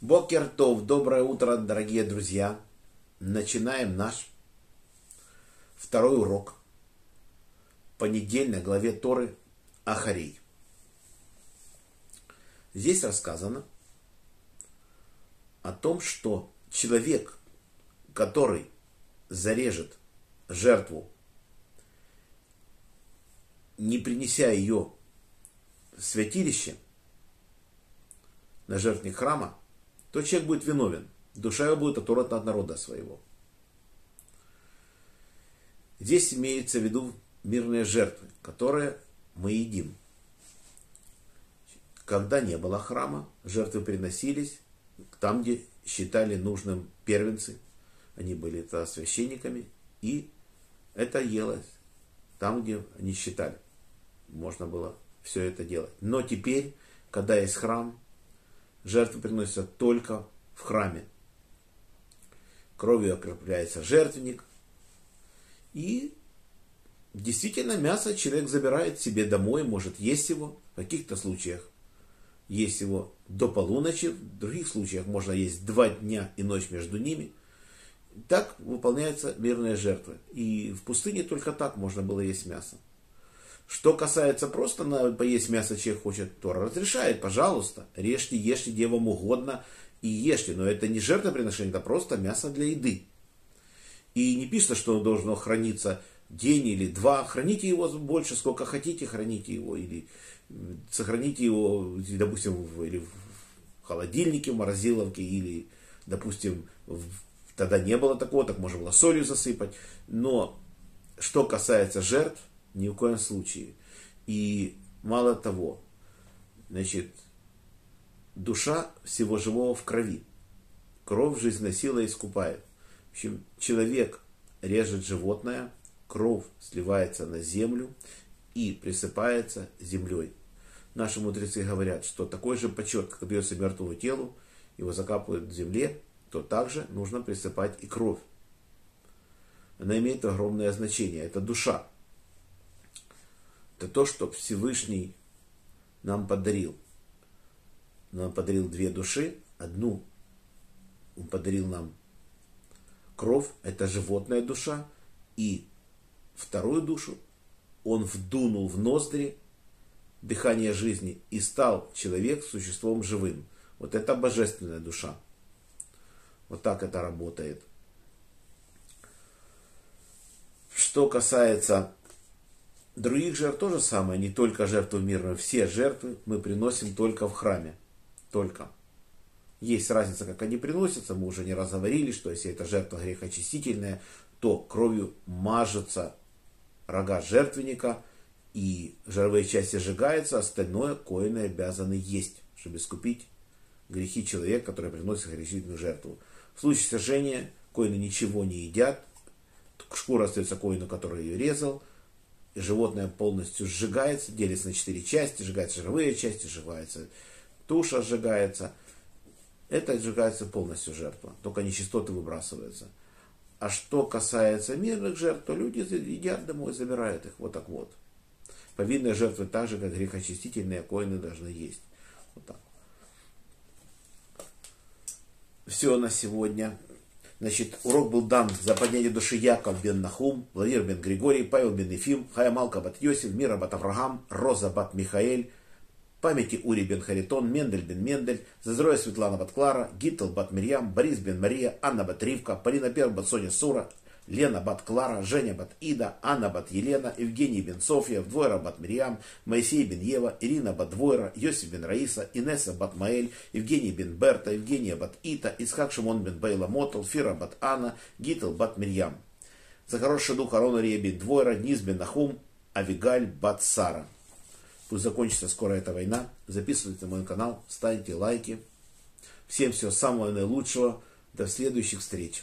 Бокертов, доброе утро, дорогие друзья. Начинаем наш второй урок по недельной главе Торы Ахарей. Здесь рассказано о том, что человек, который зарежет жертву, не принеся ее в святилище, на жертвенник храма, то человек будет виновен. Душа его будет оторвана от народа своего. Здесь имеется в виду мирные жертвы, которые мы едим. Когда не было храма, жертвы приносились там, где считали нужным первенцы. Они были это священниками, и это елось там, где они считали. Можно было все это делать. Но теперь, когда есть храм, жертвы приносятся только в храме. Кровью окрепляется жертвенник. И действительно мясо человек забирает себе домой, может есть его в каких-то случаях. Есть его до полуночи, в других случаях можно есть два дня и ночь между ними. Так выполняются мирные жертвы. И в пустыне только так можно было есть мясо. Что касается просто на, поесть мясо, человек хочет, то разрешает, пожалуйста, режьте, ешьте, где вам угодно и ешьте. Но это не жертвоприношение, это просто мясо для еды. И не пишется, что оно должно храниться день или два. Храните его больше, сколько хотите, храните его. Или сохраните его, допустим, в, или в холодильнике, в морозиловке, или, допустим, в, тогда не было такого, так можно было солью засыпать. Но что касается жертв, ни в коем случае. И мало того, значит, душа всего живого в крови. Кровь жизненная сила искупает. В общем, человек режет животное, кровь сливается на землю и присыпается землей. Наши мудрецы говорят, что такой же почет, как бьется мертвому телу, его закапывают в земле, то также нужно присыпать и кровь. Она имеет огромное значение. Это душа это то, что Всевышний нам подарил. Нам подарил две души. Одну он подарил нам кровь, это животная душа. И вторую душу он вдунул в ноздри дыхание жизни и стал человек существом живым. Вот это божественная душа. Вот так это работает. Что касается Других жертв тоже самое, не только жертвы мирные, все жертвы мы приносим только в храме. Только. Есть разница, как они приносятся, мы уже не раз говорили, что если это жертва грехочистительная, то кровью мажется рога жертвенника, и жировые части сжигаются, остальное коины обязаны есть, чтобы искупить грехи человека, который приносит грехительную жертву. В случае сожжения коины ничего не едят, шкура остается коину, который ее резал, животное полностью сжигается, делится на четыре части, сжигаются жировые части, сжигается туша, сжигается. Это сжигается полностью жертва, только нечистоты выбрасываются. А что касается мирных жертв, то люди едят домой, забирают их вот так вот. Повинные жертвы так же, как грехочистительные коины должны есть. Вот так. Все на сегодня. Значит, урок был дан за поднятие души Яков бен Нахум, Владимир бен Григорий, Павел бен Ефим, Хаямалка бат Йосиф, Мира бат Авраам, Роза бат Михаэль, памяти Ури бен Харитон, Мендель бен Мендель, Зазроя Светлана бат Клара, Гитл бат Мирьям, Борис бен Мария, Анна бат Ривка, Полина Пер бат Соня Сура, Лена Бат Клара, Женя Бат Ида, Анна Бат Елена, Евгений Бен Софья, Двойра Бат Мирьям, Моисей Бен Ева, Ирина Бат Двойра, Йосиф Бен Раиса, Инесса Бат Маэль, Евгений Бен Берта, Евгения Бат Ита, Исхак Шимон Бен Бейла Мотл, Фира Бат Анна, Гитл Бат Мирьям. За хороший дух Арон Арья Бен Двойра, Низ Бен Нахум, Авигаль Бат Сара. Пусть закончится скоро эта война. Записывайтесь на мой канал, ставьте лайки. Всем всего самого наилучшего. До следующих встреч.